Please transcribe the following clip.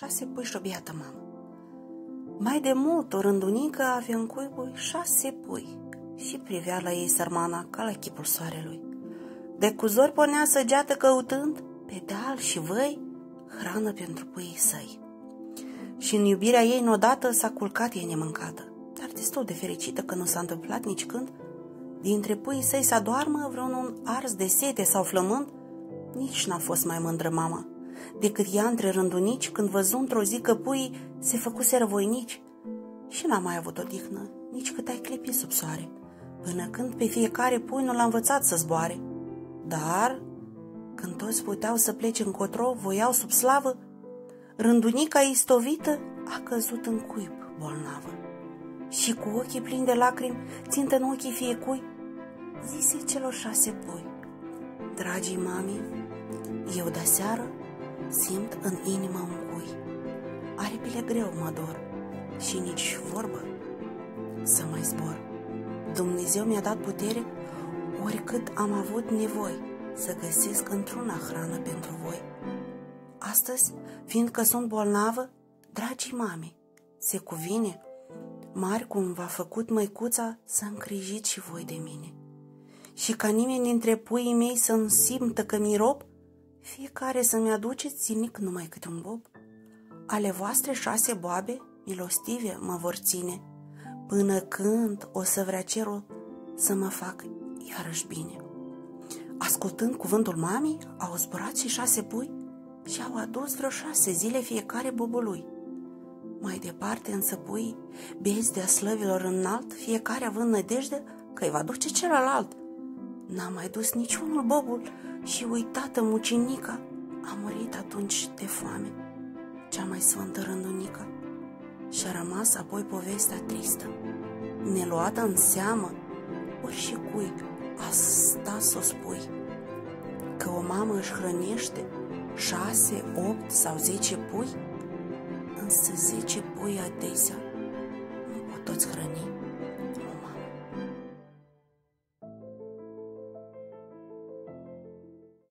șase pui și o biată mamă. Mai de mult, o rândunică avea în cuibul șase pui și privea la ei sărmana ca la chipul soarelui. De cuzori pornea săgeată căutând, pe deal și văi, hrană pentru puii săi. Și în iubirea ei, odată s-a culcat ei nemâncată, dar destul de fericită că nu s-a întâmplat nici când, dintre puii săi să doarmă vreunul ars de sete sau flământ, nici n-a fost mai mândră mama, decât ea între rândunici când văzu într-o zi că puii se făcuseră voinici și n-a mai avut o dihnă, nici cât ai clipi sub soare, până când pe fiecare pui nu l-a învățat să zboare. Dar, când toți puteau să plece încotro, voiau sub slavă, rândunica istovită a căzut în cuib bolnavă. Și cu ochii plini de lacrimi, țintă în ochii fiecui, zise celor șase pui, Dragii mami, eu de seară simt în inimă un cui. Aripile greu mă dor și nici vorbă să mai zbor. Dumnezeu mi-a dat putere oricât am avut nevoi să găsesc într-una hrană pentru voi. Astăzi, fiindcă sunt bolnavă, dragii mami, se cuvine, mari cum v-a făcut măicuța, să îngrijiți și voi de mine. Și ca nimeni dintre puii mei să-mi simtă că mi rob, fiecare să-mi aduceți zimic numai câte un bob. Ale voastre șase boabe, milostive, mă vor ține, până când o să vrea cerul să mă fac iarăși bine. Ascultând cuvântul mamei, au zburat și șase pui și au adus vreo șase zile fiecare bobului. Mai departe însă pui, bezi de-a slăvilor înalt, fiecare având nădejde că îi va duce celălalt. N-a mai dus niciunul bobul. Și uitată mucinica a murit atunci de foame, cea mai sfântă rândunica. Și a rămas apoi povestea tristă, neluată în seamă, ori și cui asta să o spui, că o mamă își hrănește șase, opt sau zece pui, însă zece pui adesea nu pot toți hrăni.